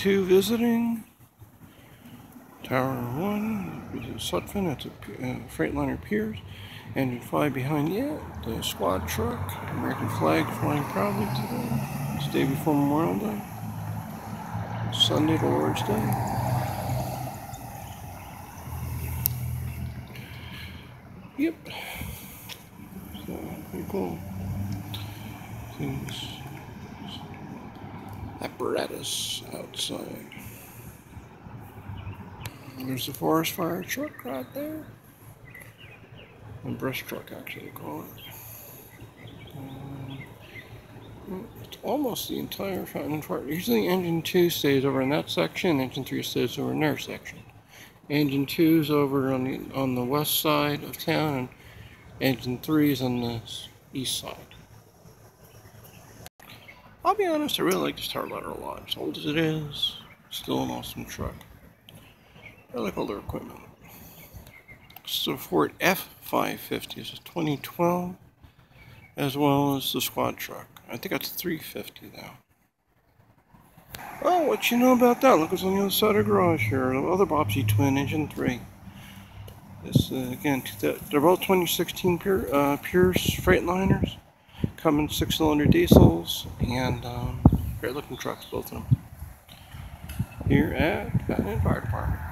2 visiting. Tower 1, is Sutphen at the uh, Freightliner Pierce. Engine 5 behind yet. The squad truck. American flag flying proudly today. It's day before Memorial Day. Sunday, the Lord's Day. Yep. So, pretty cool. Things. Apparatus outside. There's the forest fire truck right there. A brush truck, actually, call it. Um, it's almost the entire fountain part. Usually, engine 2 stays over in that section, engine 3 stays over in their section. Engine 2 is over on the, on the west side of town, and engine 3 is on the east side. I'll be honest, I really like this the Starletter a lot. As old as it is, still an awesome truck. I like all their equipment. So Ford F550 is a 2012, as well as the squad truck. I think that's 350 now. Oh, what you know about that? Look what's on the other side of the garage here. The other Bobbsey twin, engine 3. This, uh, again, they're both 2016 Pure, uh, Pierce Freightliners. Cummins six-cylinder diesels, and um, great looking trucks, both of them. Here at Fountain Fire Department.